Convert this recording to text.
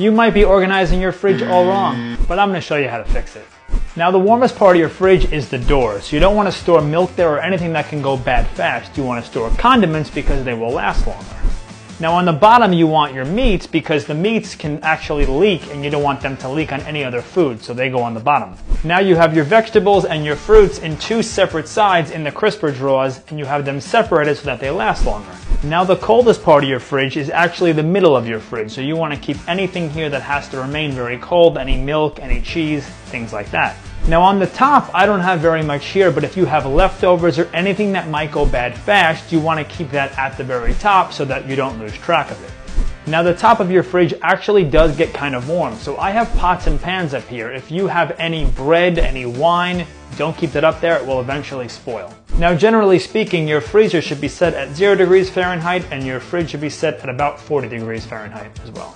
You might be organizing your fridge all wrong, but I'm to show you how to fix it. Now the warmest part of your fridge is the door, so you don't want to store milk there or anything that can go bad fast. You want to store condiments because they will last longer. Now on the bottom you want your meats because the meats can actually leak and you don't want them to leak on any other food, so they go on the bottom. Now you have your vegetables and your fruits in two separate sides in the crisper drawers and you have them separated so that they last longer. Now the coldest part of your fridge is actually the middle of your fridge, so you want to keep anything here that has to remain very cold, any milk, any cheese, things like that. Now on the top, I don't have very much here, but if you have leftovers or anything that might go bad fast, you want to keep that at the very top so that you don't lose track of it. Now the top of your fridge actually does get kind of warm, so I have pots and pans up here. If you have any bread, any wine, don't keep that up there, it will eventually spoil. Now generally speaking, your freezer should be set at 0 degrees Fahrenheit and your fridge should be set at about 40 degrees Fahrenheit as well.